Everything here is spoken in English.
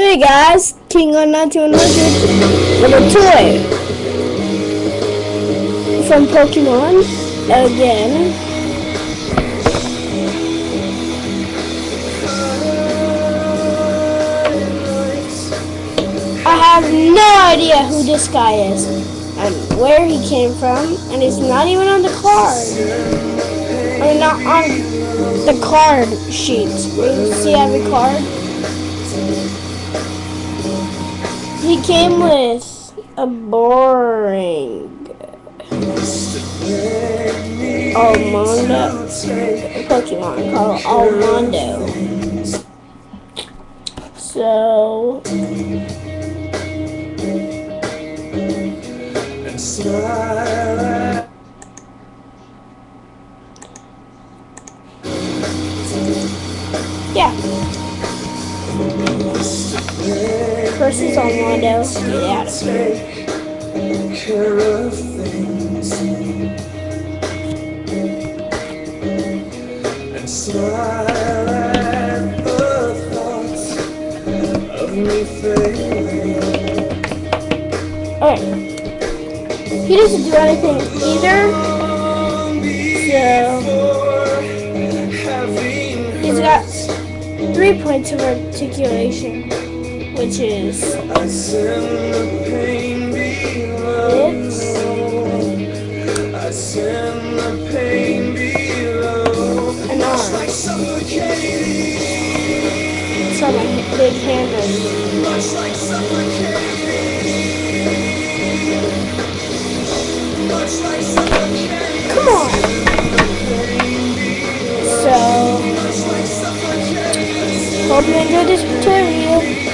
Hey guys, King Kong 9100 with a toy from Pokemon again. I have no idea who this guy is and where he came from, and it's not even on the card. I mean, not on the card sheet. You see every card? He came with a boring Almondo Pokemon called Almondo. So yeah. Is Almondo. Get out of here. Alright. He doesn't do anything either. So he's got three points of articulation, which is the and arms. So like big hand come on. So hope you enjoyed this tutorial.